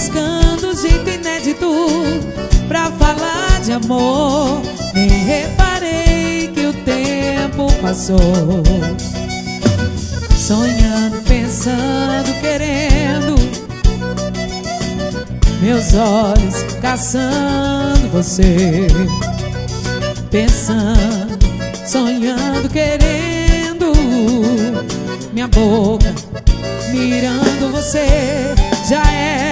buscando um jeito inédito pra falar de amor. Nem reparei que o tempo passou. Sonhando, pensando, querendo. Meus olhos caçando você. Pensando, sonhando, querendo. Minha boca mirando você já é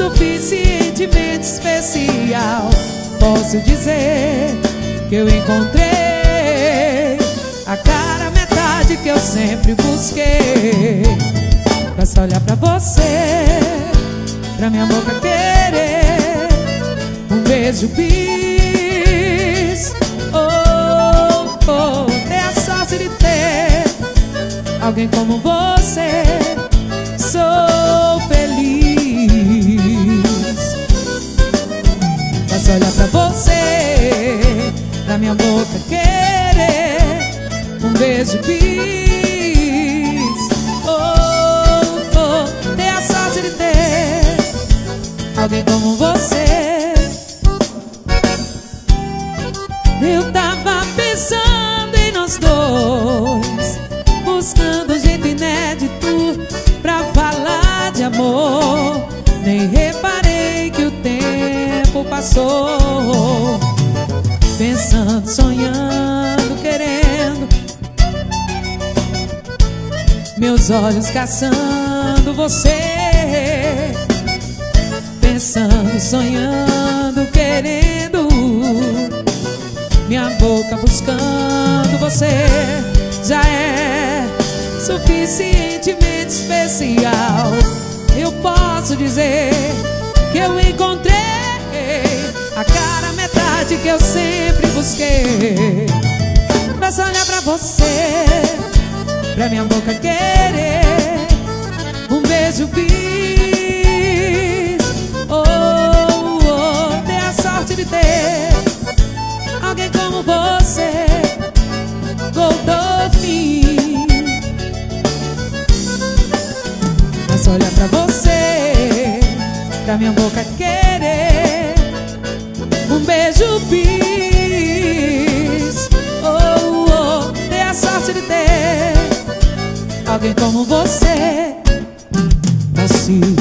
suficientemente especial. Posso dizer que eu encontrei a cara metade que eu sempre busquei. Basta olhar pra você, pra minha boca querer um beijo bis. Oh, oh, ter a sorte de ter alguém como você. Beijo bis. Oh, oh, ter a sorte de ter alguém como você. Eu tava pensando em nós dois, buscando um jeito inédito pra falar de amor. Nem reparei que o tempo passou, pensando, sonhando, Meus olhos caçando você, pensando, sonhando, querendo minha boca buscando você já é suficientemente especial. Eu posso dizer que eu encontrei a cara metade que eu sempre busquei. Basta olhar pra você, pra minha boca querer um beijo bis. Oh, oh, ter a sorte de ter alguém como você. Goldolfin É só olhar pra você Pra minha boca querer Um beijo bis Alguém como você Assim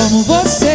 como você.